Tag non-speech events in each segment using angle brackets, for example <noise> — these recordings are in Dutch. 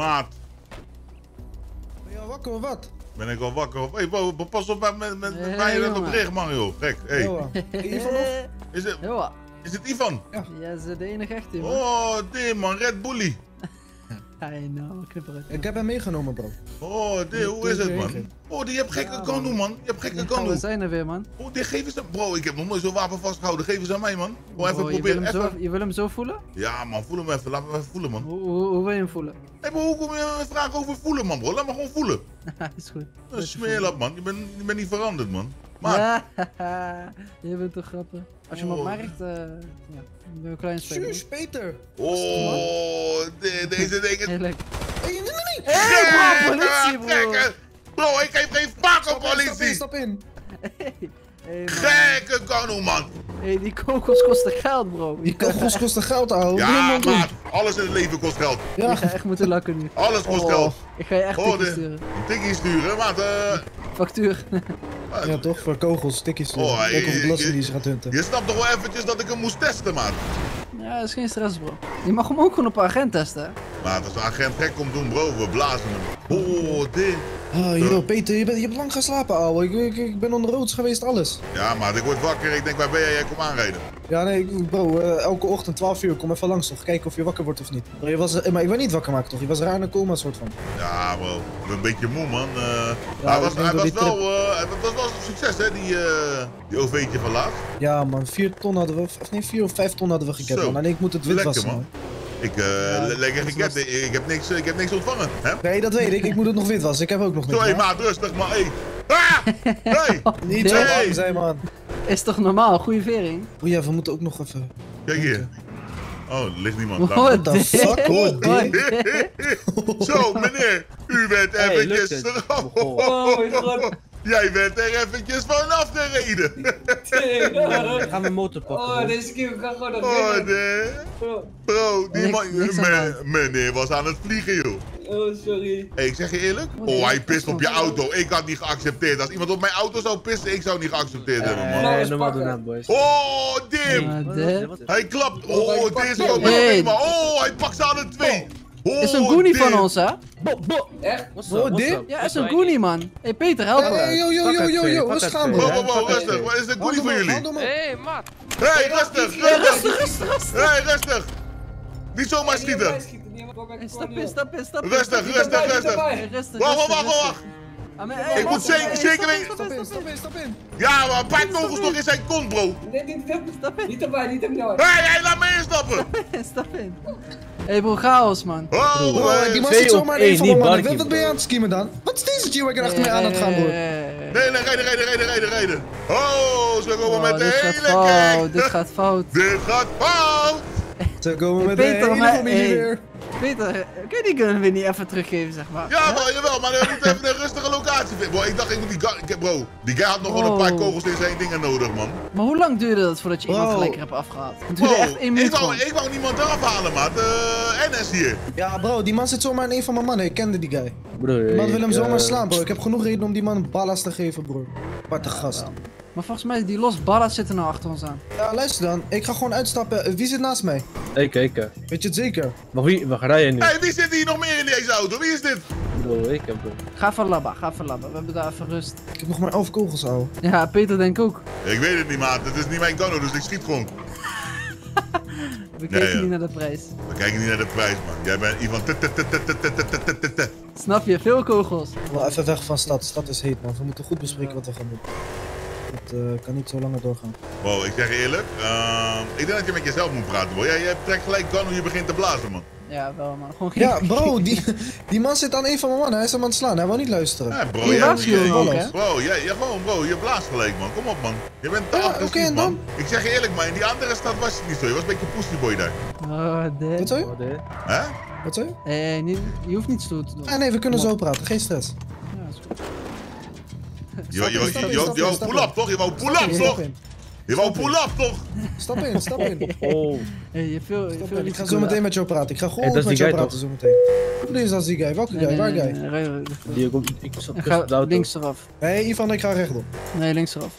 Maat, Ben je al wakker of wat? ben ik al wakker? Hé, hey, pas op met, met, met, Hey, mij jongen. bericht, man, joh. Gek, hé. Hey. <laughs> Ivan nog? Is, het, Ja, is het Ivan? ja, ze de enige echte, man. Oh, dit, man. Red Bully. Hey, nou. Ik heb hem meegenomen, bro. Oh, dit, hoe is het, man? Oh, die hebt gekke Ja, doen, man. Je hebt gekke Ja, kant we zijn er weer, man. Oh, geef eens aan... Bro, ik heb nog nooit zo'n wapen vastgehouden. Geef eens aan mij, man. Gewoon even Bro, je, wil proberen. hem zo, Even... je wil hem zo voelen? Ja, man. Voel hem even. Laat me even voelen, man. Hoe, hoe, hoe wil je hem voelen? Hé, maar hoe kom je met vragen over voelen, man, bro? Laat me gewoon voelen. <laughs> is goed. Een smeerlap, man. Je bent, je bent niet veranderd, man. Maar, Ja, <laughs> je bent toch grappig. Als je hem Oh. opmerkt, eh ja, dan ben je een klein speler. Peter. oh, de- deze <laughs> dingen... Heel leuk. Hey, nee, nee, nee. Hey, bro, politie, bro. Bro, ik geef geen fuck op Stap in, politie. Stap in, <laughs> Hey, Gekke kano, man. Hey, die kokos kosten geld, bro. Die kogels kosten geld, ouwe. Ja, maat. Alles in het leven kost geld. Ja. Ik ga echt moeten lakken nu. Alles kost Oh. geld. Ik ga je echt Oh, tikjes de- sturen. Een tikkie sturen, maat. eh, Factuur. ja, toch? Voor kogels, tikjes. Oh, Oh, op je- belastingdienst gaat hunten. je snapt toch wel eventjes dat ik hem moest testen, maat. ja, dat is geen stress, bro. Je mag hem ook gewoon op een agent testen, hè? Maat, als de agent gek komt doen, bro, we blazen hem. Oh, dit. Oh, joh, Peter, je, bent, je hebt lang geslapen, ouwe. Ik, ik, ik ben onder roods geweest, alles. Ja, maat, ik word wakker. Ik denk, waar ben jij? Jij komt aanrijden. Ja, nee, ik- bro, eh, elke ochtend 12 uur, kom even langs toch. Kijken of je wakker wordt of niet. Bro, je was, eh, maar ik wil niet wakker maken toch? Je was raar in een coma soort van. Ja, bro. Ik ben een beetje moe, man. Eh, Ja, hij was, hij was wel, het was wel een succes, hè, die, die OV'tje van laatst. Ja, man, 4 ton hadden we, of nee, 4 of 5 ton hadden we gekend, man. En ik moet het wit Lekker, wassen, man. man. Ik, eh dat lekker is gekend. Ik, ik, heb niks, ik heb niks ontvangen, hè? Nee, dat weet ik. Ik moet het nog wit wassen. Ik heb ook nog niks. Man. maat, rustig, maar, hé. Ah! Hey! <laughs> Niet zo bang zijn, man. Is toch normaal? Goede vering? O ja, we moeten ook nog even... Kijk hier. Oh, er ligt niemand. What the fuck, <laughs> What? <laughs> Zo, meneer. U bent Hey, eventjes... het? Oh, god. Jij bent er eventjes vanaf te reden. <laughs> Ik ga mijn motor pakken. Oh, hoor. deze keer ga gewoon nog Oh, nee. Bro, die Niks- man... niks aan de me- hand. meneer was aan het vliegen, joh. Oh, sorry. Hey, ik zeg je eerlijk. Oh, hij pist op je auto. Ik had niet geaccepteerd. Als iemand op mijn auto zou pissen, ik zou niet geaccepteerd hebben, man. Eh, eens normaal doen aan, boys. Oh, Dim. Hij klapt. Oh, Oh, deze komt met Oh, hij pakt ze aan de twee. Oh, Is een goonie van ons, hè? Bo, bo. Echt? What's dit? Ja, is een goonie, man. Hey, Peter, help me. hey, yo, yo, yo, yo, yo, rustig aan, Wow, bro. wow, wow, Fuck rustig. Wat is de goonie voor Handel jullie? Hé, maat. Hey, rustig, rustig. Rustig, rustig. Hey, rustig. Niet zomaar erbij schieten. erbij. Stap in, stap in, stap in. Rustig, rustig, erbij, rustig. erbij. Wacht, wacht, wacht, hey, Ik moet wacht, zeker- zeker stap in, weten- stap in, in, stap in, stap in. Ja, maar een paar kogels nog in zijn kont, bro. Nee, niet hem. Stap in, Niet erbij, niet hem. Hey, hij laat me instappen. in, stap in. Hey bro, chaos man. Oh, Bro, hey. die man zit zomaar één, van. Barkie, Wat ben je aan het skimmen dan? Wat is deze G-Wagon achter mij aan het gaan, broer? Nee, nee, rijden, rijden, rijden, rijden, rijden. Oh, ze komen Oh, met de dit gaat hele fout, gang. dit gaat fout. Dit gaat fout. <laughs> Ze komen met de Peter, hele maar- familie hey. weer. Peter, kun je die gun weer niet even teruggeven, zeg maar? Ja, man, jawel, maar we moeten even een rustige locatie vinden. Bro, ik dacht, ik moet die guy... ik heb- Bro, die guy had nog wel een paar Oh. kogels in zijn dingen nodig, man. Maar hoe lang duurde dat voordat je iemand gelijk hebt afgehaald? Het duurde echt één ik minuut wou, ik wou niemand eraf halen, maat. Eh, NS hier. Ja, bro, die man zit zomaar in een van mijn mannen. Ik kende die guy. Die man wil hem zomaar eh, slaan, bro. Ik heb genoeg reden om die man ballas te geven, broer. Aparte gast. Maar volgens mij, die los ballas zitten nou achter ons aan. Ja, luister dan. Ik ga gewoon uitstappen. Eh, Wie zit naast mij? Ik, ik. eh. Weet je het zeker? Maar wie, waar ga je nu? Hé, hey, wie zit hier nog meer in deze auto? Wie is dit? Bro, ik heb bro. Ga even labba, ga even labba. We hebben daar even rust. Ik heb nog maar 11 kogels, ouwe. Ja, Peter denk ik ook. Ik weet het niet, maat. Het is niet mijn kano, dus ik schiet gewoon. We kijken ja. niet naar de prijs. We kijken niet naar de prijs, man. Jij bent iemand... Snap je? Veel kogels. Wel even weg van stad. Stad is heet, man. We moeten goed bespreken wat we gaan doen. Het eh, kan niet zo langer doorgaan. Wow, ik zeg je eerlijk. ehm, ik denk dat je met jezelf moet praten, bro. Jij, jij trekt gelijk kano, je begint te blazen, man. Ja, wel man. Gewoon geen... Ja, bro, die, die man zit aan een van mijn mannen. Hij is hem aan het slaan. Hij wil niet luisteren. Ja, bro, jij, waarschuwing jij- ook, hè? Bro, jij, jij gewoon, bro, je blaast gelijk, man. Kom op, man. Je bent te Ja, agressief, oké, en dan? man. Ik zeg je eerlijk, man. In die andere stad was het niet zo. Je was een beetje pussyboy daar. Oh, dit. Wat zei je? Wat, hè? Wat zei je? Niet, je hoeft niet stoer te doen. Ah nee, we kunnen Kom zo op. praten. Geen stress. Ja, is goed. Je, je, je, stap in, je, stap je in, wou stap pull-up, toch? Je wou pull-up, toch? stap in. Je wou Stap in. pull-up, toch? Stap in, stap in. <laughs> Oh. Hey, je veel, je veel in. Ik ga zo meteen met jou praten. Ik ga gewoon is met jou praten zo meteen. Hoe is dat die guy? Welke Nee, guy? nee, Waar nee, guy? nee, Die ook, ik ga links eraf. Nee, Ivan, ik ga rechtop. Nee, links eraf.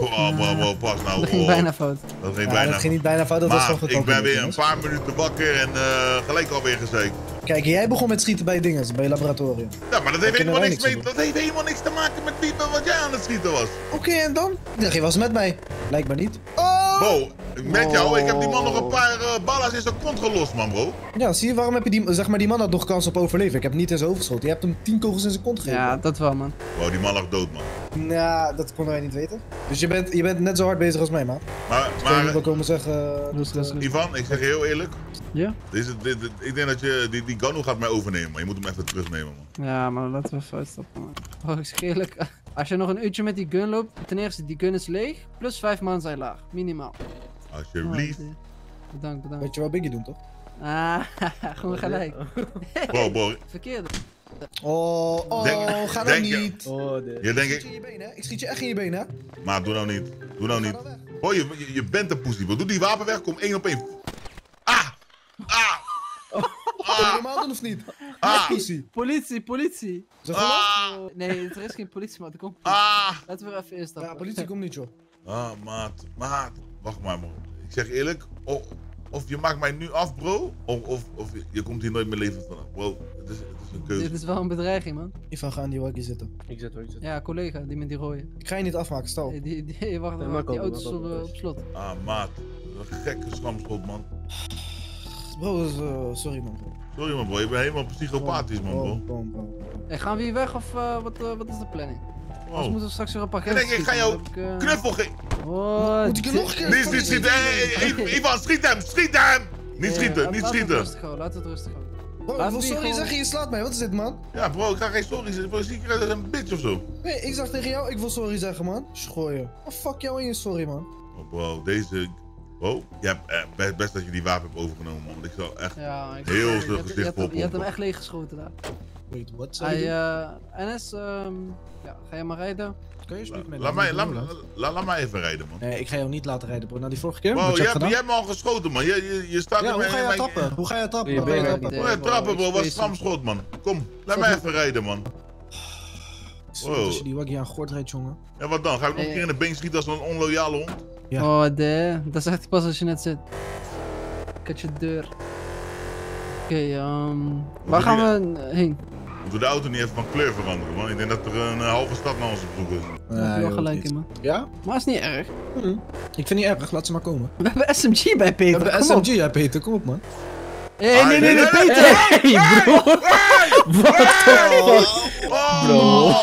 Oh, bro, bro, pas nou Dat ging bijna fout. Dat ging Ja, bijna. dat ging niet bijna fout, dat was maar gewoon goed. ik ben weer een paar minuten wakker en eh, gelijk alweer gezeikt. Kijk, jij begon met schieten bij dingen, bij je laboratorium. Ja, maar dat heeft, helemaal niks niks mee, dat heeft helemaal niks te maken met wie, wat jij aan het schieten was. Oké, en dan? Ja, je was met mij. Lijkt me niet. Oh! Bro, met jou, ik heb die man nog een paar uh, ballas in zijn kont gelost, man, bro. Ja, zie je, waarom heb je die, zeg maar, die man had nog kans op overleven. Ik heb niet in zijn hoofd geschoten. Je hebt hem tien kogels in zijn kont gegeven. Ja, dat wel, man. Bro, die man lag dood, man. Nou, dat konden wij niet weten. Dus je bent, je bent net zo hard bezig als mij, man. Maar, Ik je maar wel komen zeggen... Ivan, ik zeg je heel eerlijk. Ja? Deze, dit, dit- ik denk dat je, die, die Ganu gaat mij overnemen, man. Je moet hem even terugnemen, man. Ja, maar laten we even uitstappen, man. Oh, eerlijk. <laughs> Als je nog een uurtje met die gun loopt, ten eerste, die gun is leeg. Plus vijf man zijn laag. Minimaal. Alsjeblieft. Oh, bedankt, bedankt. Weet je wat Biggie doet, toch? Ah, <laughs> gewoon gelijk. Bro, bro. <laughs> Verkeerde. Oh, oh, Denk- ga nou denk je- niet. Oh, dit. Je denk Ik schiet je ik... in je been, hè? Ik schiet je echt in je been, hè? Maar doe nou niet. Doe nou niet. Bro, je, je, bent een pussy, bro. Doe die wapen weg, kom één op één. Ah! Ah! Wil je Ah! doen of niet? Ah! Pussy. Politie, politie. Zeg maar wat? Ah! Nee, er is geen politie, maar er komt Ah! Laten we er even instappen. Ja, politie komt niet, joh. Ah, maat. Maat. Wacht maar, man. Ik zeg eerlijk. o- of je maakt mij nu af, bro. Of, of, of je, komt hier nooit meer levend vanaf. Bro, het is, het is een keuze. Dit is wel een bedreiging, man. Ivan, ga aan die waggie zitten. Ik zit waar ik zit. Ja, collega, die met die rode. Ik ga je niet afmaken, stel. Die, die, die, wacht, maak die auto's op, maak op slot. Ah, maat. Een gekke schamschot, man. Bro, eh, sorry, man. Sorry, man, bro. Je bent helemaal psychopathisch, man, bro. Bom, bom, bom. Hey, gaan we hier weg of eh, wat, eh, wat is de planning? Anders Wow. moeten we straks weer een Ik denk, ik ga jou schieten, ik, eh, knuffel geven. Oh, Moet ik je nog een keer- Niet, niet schieten. Hey, Ivan, schiet hem. Schiet hem. Niet schieten, laat- niet laten we het schieten. rustig houden, we het rustig houden. Bro, we sorry gewoon- zeggen, je slaat mij. Wat is dit, man? Ja, bro, ik ga geen sorry zeggen. Bro, zie ik als een bitch of zo. Nee, ik zeg tegen jou, ik wil sorry zeggen, man. Schooien. Oh, fuck jou en je sorry, man. Oh, bro, deze... Bro, je hebt eh, best, best dat je die wapen hebt overgenomen, man. Want ik zou echt... Ja, ik, Heel je zijn hebt- je gezicht hebt hem- Je hebt hem echt leeggeschoten daar. Wait, wat zei Hij, je? NS, ehm, ja, ga je maar rijden. Kan je La- Laat mij, laat, laat, laat mij even rijden, man. Nee, ik ga jou niet laten rijden, bro. Na die vorige keer, Bro, wat je jij, hebt hebt- jij hebt me al geschoten, man. Je, je, je staat Ja, hoe ga je mijn- trappen? Hoe ga je trappen? Je Hoe ga je trappen? Hoe ga je trappen, bro? Space- schamschot, man. Kom, laat mij even rijden, man. Wow. Als je die waggie aan gort rijdt, jongen. Ja, wat dan? Ga ik nog een keer in de been schieten als een onloyale hond? Ja. Oh, de, dat zegt hij pas als je net zit. Ik had je deur. Oké, ehm, waar gaan we heen? Moeten we de auto niet even van kleur veranderen, man? Ik denk dat er een eh, halve stad naar onze ploeg is. Daar heb je wel gelijk in, man. Ja? Maar is niet erg. Ik vind niet erg, laat ze maar komen. We hebben SMG bij We Peter. hebben kom op. SMG, ja, Peter, kom op, man. Hey, nee, nee, nee, nee, nee, Peter! Hey, bro! <laughs> What the fuck? Oh!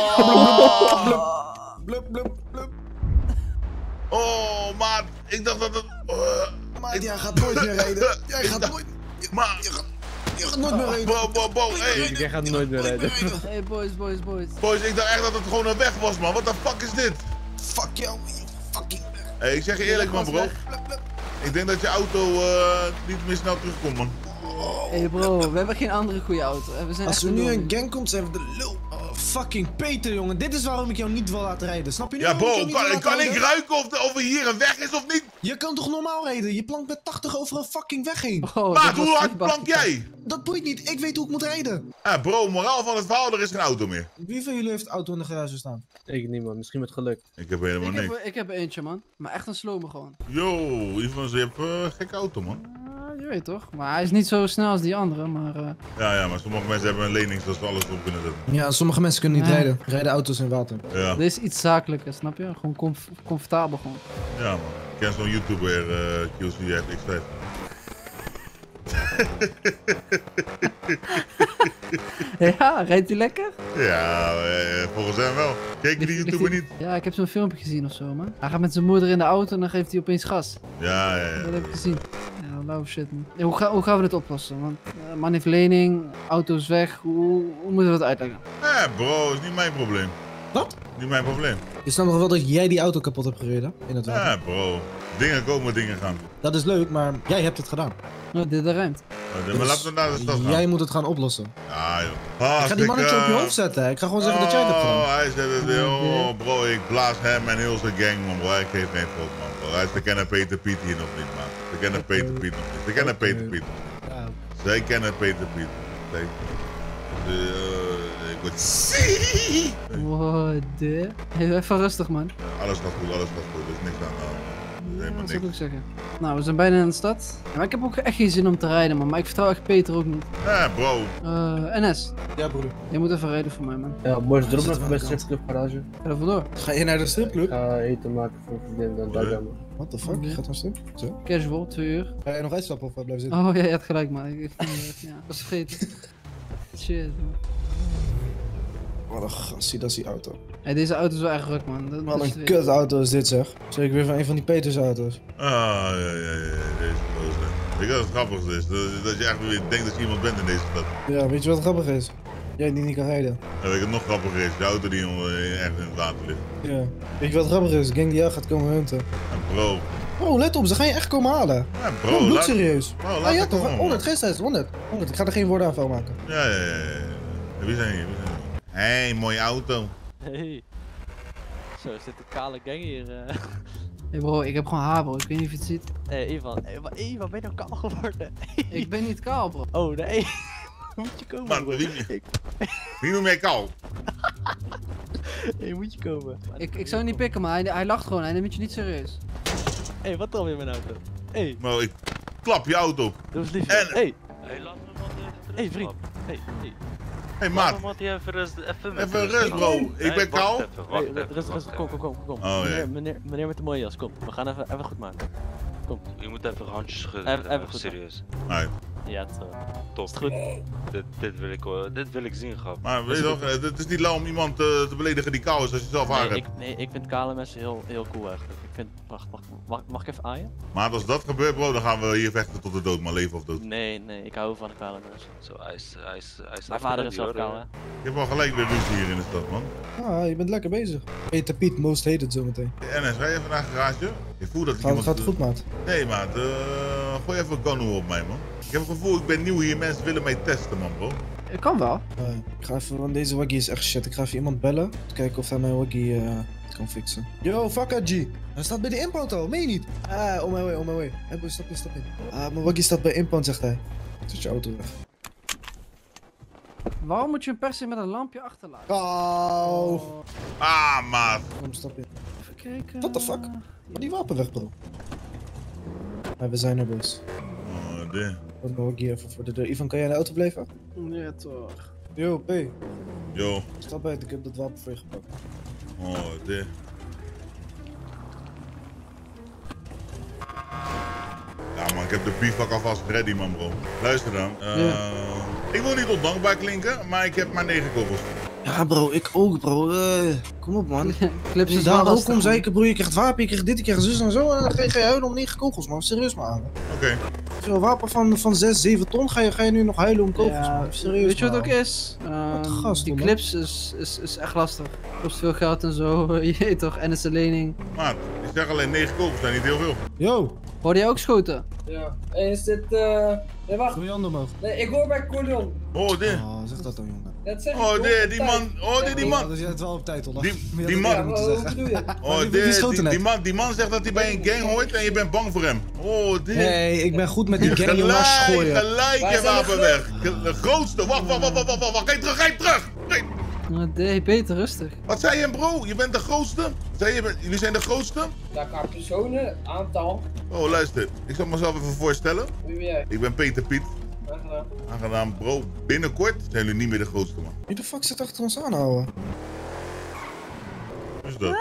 Blub, blub, blub. Oh, maat. Ik dacht dat het... Maar jij gaat nooit meer rijden. Jij gaat dacht- nooit, <laughs> Maar... je gaat nooit meer rijden. Bo, bo, bo, hey. Jij gaat nooit meer rijden. Hey, boys, boys, boys. Boys, ik dacht echt dat het gewoon een weg was, man. What the fuck is dit? Fuck jou, you fucking... Hey, ik zeg je eerlijk, man, bro. Ik denk dat je auto eh, niet meer snel terugkomt, man. Hey bro, we hebben geen andere goede auto. We zijn Als er nu een gang komt, zijn we de lul. Oh, fucking Peter, jongen. Dit is waarom ik jou niet wil laten rijden. Snap je nu Ja, bro, kan, laten kan ik ruiken of, de, of er hier een weg is of niet? Je kan toch normaal rijden? Je plankt met 80 over een fucking weg heen. Oh, Maat, hoe hard plank jij? Dat boeit niet. Ik weet hoe ik moet rijden. Ja, bro, moraal van het verhaal, er is geen auto meer. Wie van jullie heeft de auto in de garage staan? Ik niet, man. Misschien met geluk. Ik heb helemaal Ik niks. heb, ik heb er eentje, man. Maar echt een slome gewoon. Yo, Ivan, je hebt eh, een gekke auto, man. Weet toch? Maar hij is niet zo snel als die andere, maar... eh, Ja, ja, maar sommige mensen hebben een lening zodat ze alles op kunnen zetten. Ja, sommige mensen kunnen niet Ja. rijden. Rijden auto's in water. Ja, dit is iets zakelijker, snap je? Gewoon comf- comfortabel gewoon. ja, man. Ik ken zo'n YouTuber, eh QC, die heeft X5. Ja, rijdt hij lekker? Ja, eh, volgens hem wel. Kijk je die YouTuber ligt niet? hij- Ja, ik heb zo'n filmpje gezien of zo, man. Hij gaat met zijn moeder in de auto en dan geeft hij opeens gas. Ja, ja, ja. Dat heb ik gezien. Lauw shit, hoe, hoe gaan we dit oplossen? Want eh, man heeft lening, auto is weg. Hoe, hoe moeten we dat uitleggen? Eh, bro, is niet mijn probleem. Wat? Niet mijn probleem. Je snapt nog wel dat jij die auto kapot hebt gereden in het water. Ja, bro. Dingen komen, dingen gaan. Dat is leuk, maar jij hebt het gedaan. Oh, dit er ruimt. Maar maar laten we naar de stad gaan. Jij moet het gaan oplossen. Ja, joh. Ik ga die mannetje op je hoofd zetten. Ik ga gewoon zeggen dat jij het hebt gedaan. Oh, hij zegt het weer. Oké. Oh, bro, ik blaas hem en heel zijn gang, man, bro. Hij geeft geen fuck, man, bro. Hij ze kennen Peter Piet hier nog niet, man. Ze kennen Peter Piet nog niet. Ze kennen. Peter Piet nog niet. Ja. Zij kennen Peter Piet. Zij- Dus, eh, word zie. What the? Hey, even rustig, man. Alles gaat goed, alles gaat goed. Er is niks aan de hand. Dat zou ik ook zeggen. Nou, we zijn bijna in de stad. Ja, maar ik heb ook echt geen zin om te rijden, man. Maar ik vertrouw echt Peter ook niet. Eh, bro. Eh, NS, Ja, broer. jij moet even rijden voor mij, man. Ja, boys, drop wel bij de stripclub garage. Ga er vandoor. Ga je naar de Ik stripclub? ga eten maken voor een vriendin, dan daar. What the fuck? Je gaat naar strip? Zo? Casual, twee uur. Ga je nog uitstappen of blijven zitten? Oh ja, je had gelijk, man. Ik, ja, was vergeten. <laughs> Shit, man. Wat een gastie, dat is die auto. Hey, deze auto is wel echt ruk, man. Dat, Wat is een het weer. kut auto is dit zeg. Zeker weer van een van die Peters auto's. Ah, ja, ja, ja, ja, deze gozer. Weet je wat het grappigste is? Dat, dat je echt weer denkt dat je iemand bent in deze stad. Ja, weet je wat grappig is? Jij die niet kan rijden. En weet je wat nog grappiger is? De auto die onder- echt in het water ligt. Ja. Weet je wat grappig is? Gang die jou gaat komen hunten. En bro. Oh, let op, ze gaan je echt komen halen. Ja, Bro, bro, laat... bloedserieus. Bro, laat Ah ja het toch, komen, 100, man. geen stress, 100. 100, ik ga er geen woorden aan vuil maken. Ja, ja, ja, ja. ja. Wie zijn hier? Hé, hey, mooie auto. Hey. Zo, dit een kale gang hier? eh? <laughs> Hey bro, ik heb gewoon haar, bro. Ik weet niet of je het ziet. Hé, Ivan. Hé, maar Ivan, ben je nou kaal geworden? <laughs> Ik ben niet kaal, bro. Oh, nee. <laughs> moet je komen, Man, broer. wie, Ik- wie noem jij kou? Hé, moet je komen. Ik, ik zou hem niet pikken, maar hij, hij lacht gewoon. Hij neemt je niet serieus. Hé, wat dan weer mijn auto? Hé, Bro, ik klap je auto op. doe eens lief. En- Hé, Hey, laat me wat even hé vriend. Hé, hé. Hé, hey, Maat. even rust, even met Even rust, bro. Ik Nee, ben wacht kou. even, wacht Hey, even, rustig, wacht rustig. Kom, kom, kom, kom. Oh, ja. meneer, meneer, meneer met de mooie jas, kom. We gaan even, even goed maken. Je moet even handjes schudden. Even- even goed. serieus. Nee, Ja, het, eh, Top. is het goed. Dit, dit, wil ik, dit wil ik zien, grap. maar weet je toch, eh, het is niet lauw om iemand eh, te beledigen die kou is als je zelf haar Nee, hebt. ik, nee, ik vind kale mensen heel, heel cool eigenlijk. Ik vind het prachtig. Mag, mag, mag ik even aaien? Maar als dat gebeurt, bro, dan gaan we hier vechten tot de dood, maar leven of dood. Nee, nee, ik hou van de kale mensen. Zo, hij is, hij is, hij is Mijn vader is zelf kaal, hè? Ik heb al gelijk weer ruzie hier in de stad, man. Ah, je bent lekker bezig. Peter Piet, most hated zometeen. Hey, NS, rij even naar een garage. Ik voel dat ik Gaat, iemand... gaat goed, maat. Nee, maat. gooi even een op mij, man. Ik heb het gevoel, ik ben nieuw hier. Mensen willen mij testen, man, bro. Ik kan wel. Ah, ik ga even, want deze waggie is echt shit. Ik ga even iemand bellen. Om te kijken of hij mijn waggie eh, kan fixen. Yo, fuck G. Hij staat bij de impound al, meen je niet? Ah, on my way, on my way. Hey, boy, stap in, stap in. Ah, mijn waggie staat bij impound, zegt hij. Zet je auto weg. Waarom moet je hem per se met een lampje achterlaten? Oh. Ah, maat. Kom, stap in. Even kijken. What the fuck? Wat die wapen weg, bro. Maar we zijn er, boys. Oh, dit. Wat mijn waggie even voor de deur. Ivan, kan jij in de auto blijven? Ja, toch. Yo, P. Yo. Stap uit, ik heb dat wapen voor je gepakt. Oh, dit. Ja, man, ik heb de bivak alvast ready, man, bro. Luister dan. eh, Ja. Ik wil niet ondankbaar klinken, maar ik heb maar negen kogels. Ja, bro, ik ook, bro. Eh, kom op, man. <laughs> Clips is daar ook om man. zeiken, broer. Je krijgt wapen, je krijgt dit, je krijgt zus en zo. En dan ga je, ga je huilen om negen kogels, man. Serieus, man. Oké. Zo'n wapen van, van 6, 7 ton, ga je, ga je nu nog huilen om kogels, Ja, man. Serieus, Weet je wat man. ook is? Ehm, gast, die man. clips is, is, is echt lastig. Kost veel geld en zo. <laughs> Je weet toch, en is een lening. Maat, ik zeg alleen negen kogels zijn niet heel veel. Yo, Hoorde jij ook schoten? Ja. En is dit, eh... Nee, wacht. doe je handen omhoog. Nee, ik hoor bij Cordon. Oh, dit. Oh, zeg dat dan, jongen. Dat zeg ik Oh, dit, op die man. Oh, dit, die man. Dus je hebt wel op tijd, hoor. Die- die man- bedoel je? Oh, dit, er die, man, die man zegt dat hij bij een gang hoort en je bent bang voor hem. Oh, dit. Nee, ik ben goed met die gang jongens Gelijk, gooien. gelijk je wapen de weg. De grootste. Wacht, wacht, wacht, wacht, wacht, wacht. Ga je terug, ga je terug. Nee. Nee, beter, rustig. Wat zei je, bro? Je bent de grootste? Zei je, jullie zijn de grootste? Ja, qua personen, aantal. Oh, luister. Ik zal mezelf even voorstellen. Wie ben jij? Ik ben Peter Piet. Aangenaam, bro. Binnenkort zijn jullie niet meer de grootste, man. Wie de fuck zit achter ons aan, ouwe? Is dat?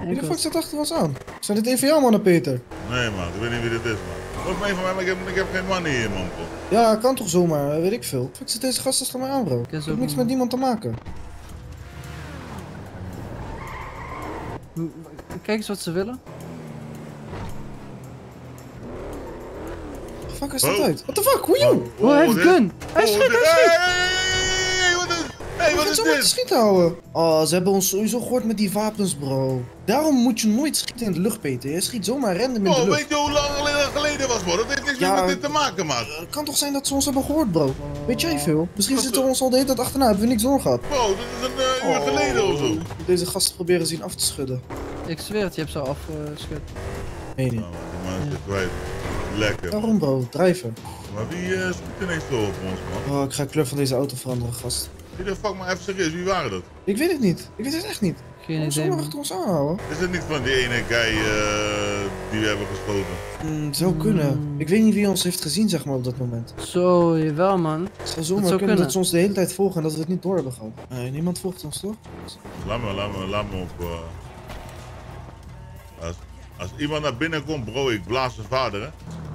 Wie Ik de fuck zit achter ons aan? Zijn dit even jouw mannen, Peter? Nee, man. Ik weet niet wie dit is, man. Mij van mij, maar ik heb, ik heb geen man hier, man, bro. Ja, kan toch zomaar, weet ik veel. Fuck zit deze gast achter mij aan, bro? Ik heb niks met niemand te maken. Kijk eens wat ze willen. Fuck, staat Oh. uit. What the fuck, hoe you? Oh, hij heeft gun! Hij Oh, schiet, hij Hey, schiet! hey, wat is... Hey, wat is zo met dit? schieten houden. Oh, ze hebben ons sowieso gehoord met die wapens, bro. Daarom moet je nooit schieten in de lucht, Peter. Je schiet zomaar random in de Oh, lucht. weet je hoe lang geleden dat geleden was, bro? Dat heeft niks Ja. meer met dit te maken, man. Het kan toch zijn dat ze ons hebben gehoord, bro? Weet jij veel? Misschien Dat- zitten we ons al de hele tijd achterna, hebben we niks doorgehad. Bro, dit is een eh, uur Oh. geleden of zo. Deze gasten proberen zien af te schudden. Ik zweer het, je hebt ze afgeschud. Nee, niet. Nou, man is kwijt. Lekker. Daarom, bro. Drijven. Maar wie eh schiet ineens zo op ons, man? Oh, ik ga de kleur van deze auto veranderen, gast. Wie de fuck, maar even serieus, wie waren dat? Ik weet het niet. Ik weet het echt niet. Geen Waarom idee, man. achter ons aanhouden? Is het niet van die ene guy eh, die we hebben geschoten? Hmm, zou kunnen. Ik weet niet wie ons heeft gezien, zeg maar, op dat moment. Zo, jawel man. Het zou zomaar kunnen kunnen. dat ze ons de hele tijd volgen en dat we het niet door hebben gehad. Nee, niemand volgt ons, toch? Laat me, laat me, laat me op. eh. Als, als iemand naar binnen komt, bro, ik blaas zijn vader, hè?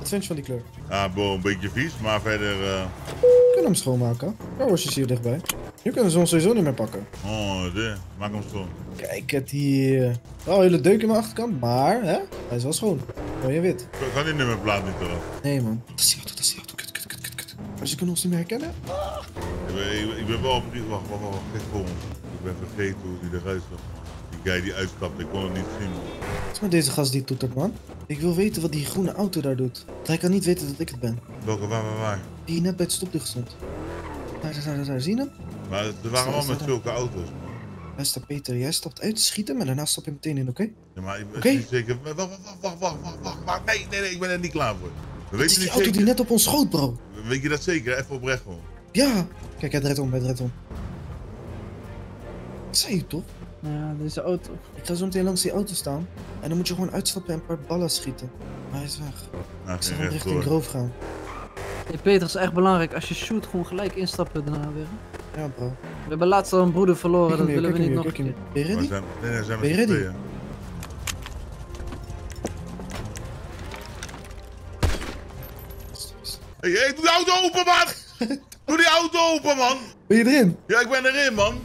Je van die kleur? Ja, bro, een beetje vies, maar verder. eh, We kunnen hem schoonmaken. Carwash is hier dichtbij. Nu kunnen ze ons sowieso niet meer pakken. Oh, dit. Maak hem schoon. Kijk, het hier. Oh, hele deuk in mijn achterkant, maar hè? Hij is wel schoon. Mooi en wit. Kan- Kan die nummerplaat niet eraf? Nee, man. Dat is die auto, dat is die auto. Kut, kut, kut, kut, kut. Maar ze kunnen ons niet meer herkennen. Ik ben, ik, ik ben wel op. Wacht, wacht, wacht. Kijk. Ik ben vergeten hoe die eruit zag. Die guy die uitstapte, ik kon het niet zien. Met deze gast die dat, man? Ik wil weten wat die groene auto daar doet. Want Hij kan niet weten dat ik het ben. Welke, waar, waar, waar? Die net bij het stoplicht stond. Daar, daar, daar, daar, daar. Zie je hem? Maar er waren wel met zulke auto's, man. Luister, Peter. Jij stapt uit, schiet hem en daarna stap je meteen in, oké? Ja, maar ik ben niet zeker. Wacht, wacht, wacht, wacht, wacht, wacht. Nee, nee, nee, ik ben er niet klaar voor. Het We weten is die auto zeker. die net op ons schoot, bro. Weet je dat zeker? Even oprecht gewoon. Ja. Kijk, hij draait om, hij draait om. Dat zei je toch? Ja, deze auto. Ik ga zo meteen langs die auto staan. En dan moet je gewoon uitstappen en een paar ballen schieten. Maar hij is weg. Nou, Ik zal geen hem richting. Grove gaan. Hey, Peter, is echt belangrijk. Als je shoot, gewoon gelijk instappen daarna weer. Ja, bro. We hebben laatst al een broeder verloren, Kijk dat willen we niet nog een keer. Ben je ready? Zijn, nee, nee, zijn Ben je ready? Hey, hey, doe de auto open, man! <laughs> Doe die auto open, man! Ben je erin? Ja, ik ben erin, man!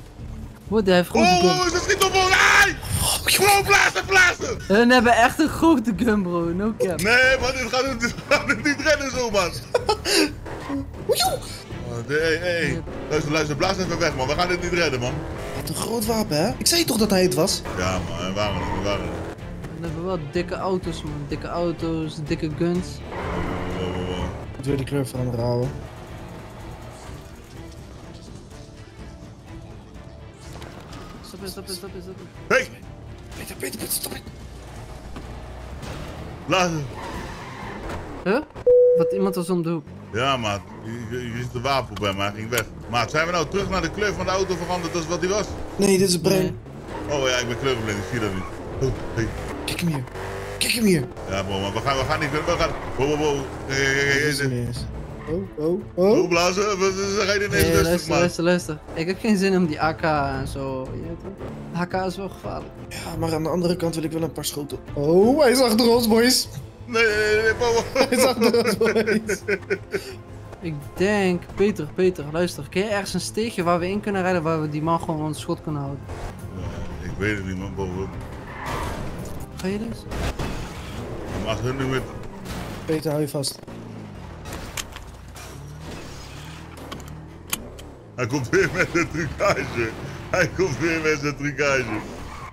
Wat, hij heeft grote Oh, gun. oh, ze schiet op ons! Ai! Bro, blazen, blazen! Hun hebben echt een grote gun, bro. No cap. Nee, man, dit gaat, dit gaat het niet redden zo, man! Oh, hey, hey. Luister, luister, blaas even weg, man. We gaan dit niet redden, man. Wat een groot wapen, hè? Ik zei toch dat hij het was? Ja, man, we waren we waren. We hebben wel dikke auto's, man. Dikke auto's, dikke guns. Moet weer die kleur veranderen, ouwe. Stop stop stop eens, stop. Hey, Peter, Peter, Peter, stop het. blazen. Huh? Wat, iemand was om de hoek. Ja, maat. Je, je, je ziet een wapen op hem, maar hij ging weg. Maat, zijn we nou terug naar de kleur van de auto veranderd als wat hij was? Nee, dit is Brein. Oh ja, ik ben kleurenblind, ik zie dat niet. Oh, hey. Kijk hem hier. Kijk hem hier. Ja, bro, maar we gaan, we gaan niet, we gaan... Wow, wow, wow. Hey, hey, Oh, oh, Oh, oh. blazen, ga je ineens Nee, rustig, luister, man. luister, luister. Ik heb geen zin om die AK en zo. Je weet toch? AK is wel gevaarlijk. Ja, maar aan de andere kant wil ik wel een paar schoten. Oh, hij is achter ons, boys. Nee, nee, nee, wow. <laughs> Hij is achter ons, boys. <laughs> Ik denk, Peter, Peter, luister. Ken je ergens een steegje waar we in kunnen rijden waar we die man gewoon aan het schot kunnen houden? Ja, Ik weet het niet, man. bro. Ga je dus? Als hun nu met... Peter, hou je vast. Hij komt weer met de trucage. Hij komt weer met zijn trucage.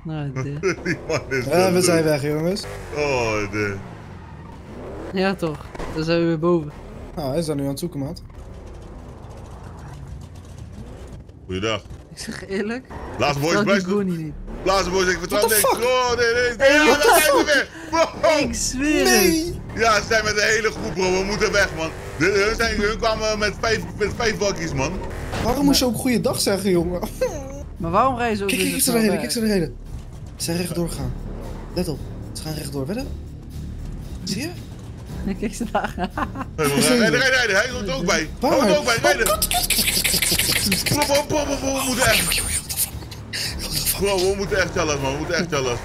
Nou. <laughs> Die man is Ja, zo we zijn weg, jongens. Oh, de... Ja toch, dan zijn we weer boven. Nou, hij is daar nu aan het zoeken, maat. Goeiedag. Ik zeg eerlijk, Laatste boys, blijf niet. Laatste boys, ik vertrouw niks. fuck? Oh, nee, nee. nee. Ja, what daar zijn we weer. Bro. Ik zweer het. Nee! Ja, ze zijn met de hele groep, bro. We moeten weg, man. De- Hun, zijn, hun kwamen met vijf, met vijf bakjes, man. Waarom moest je ook goede dag zeggen, jongen? <laughs> Maar waarom rijden ze ook Kijk, dus kijk, ze erheen, kijk ze erheen. Ze zijn rechtdoor gaan. Let op, ze gaan rechtdoor, wedden? Zie je? <laughs> Kijk ze daar. Rijden, rijden, rijden. Hij komt ook bij. Hij komt ook bij, rijden. Bro, bro, bro, we moeten echt... Bro, we moeten echt tellen, man. We moeten echt tellen.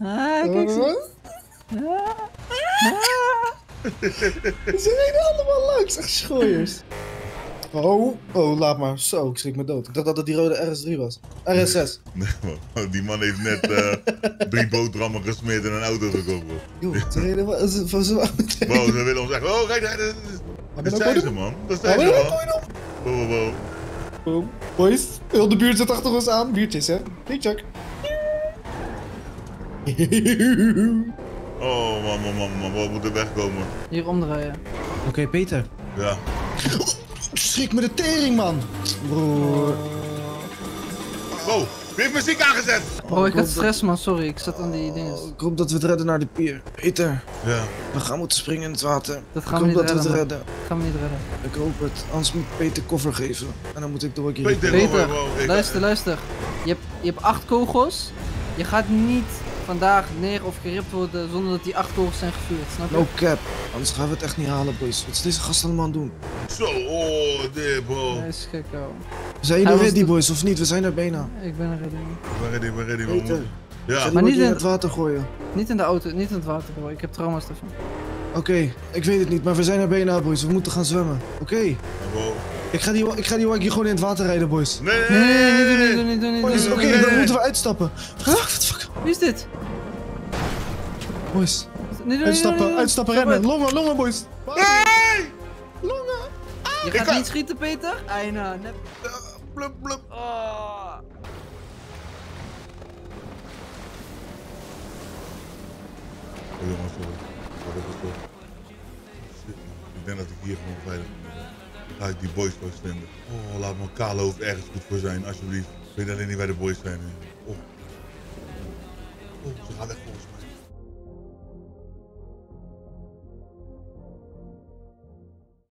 Ah, kijk ze. Ah. Ah ze. <laughs> Ze reden allemaal langs, echt schooiers. Oh, oh, laat maar. Zo, ik schrik me dood. Ik dacht dat het die rode RS3 was. RS6. <laughs> Nee, man. Die man heeft net eh, drie boterhammen gesmeerd en een auto gekocht. Joh, ze reden van zo. <laughs> Bro, ze willen ons echt... Oh, rijd. Maar Dat dan zijn ze, man. Dat zijn ze, man. Wow, wow, wow. Oh, Boys, heel de buurt zit achter ons aan. Biertjes, hè? Hey, Chuck. Oh, man, man, man, man. We moeten wegkomen. Hier omdraaien. Oké, Peter. Ja. Schrik me de tering, man. Broer. Wow. Wie heeft muziek aangezet? Bro, ik hoop had stress man, sorry. Ik zat aan die dingen. Ik hoop dat we het redden naar de pier. Peter, Ja. we gaan moeten springen in het water. Dat Ik gaan we hoop niet dat we het redden. redden. Dat gaan we niet redden. Ik hoop het. Anders moet Peter koffer geven. En dan moet ik waggie Peter. Peter, wow, wow, ik- Luister, luister. Je hebt, je hebt acht kogels. Je gaat niet vandaag neer of geript worden zonder dat die acht zijn gevuurd. Snap je? No cap. Anders gaan we het echt niet halen, boys. Wat is deze gast allemaal aan het doen? Zo, oh, dit, bro. Hij is gek, ouwe. Zijn jullie ready, de- boys, of niet? We zijn er bijna. Ik ben er ready. man. Ik ben ready, ik ben ready. we moeten- Ja. Maar niet in het water gooien. Niet in de auto, niet in het water, bro. Ik heb trauma's ervan. Oké, ik weet het niet, maar we zijn er bijna, boys. We moeten gaan zwemmen. Oké, ik, ga die, ik ga die waggie gewoon in het water rijden, boys. Nee, Nee, nee, nee, niet doen, niet oké, nee, dan nee. moeten we uitstappen. Fuck? Wie is dit? Boys, uitstappen, doen. uitstappen, rennen. Longen, longen, boys. Hey! Longen. Je Ik gaat kan- niet schieten, Peter? Eina, net. Blub, blub. Oh. Oh jongens, sorry. Oh. Ik denk dat ik hier gewoon veilig ben. Dan ga ik die boys wel stemmen. Oh, laat mijn kale hoofd ergens goed voor zijn, alsjeblieft. Ik weet alleen niet waar de boys zijn. hè. Oh. Oh, ze gaan weg volgens mij.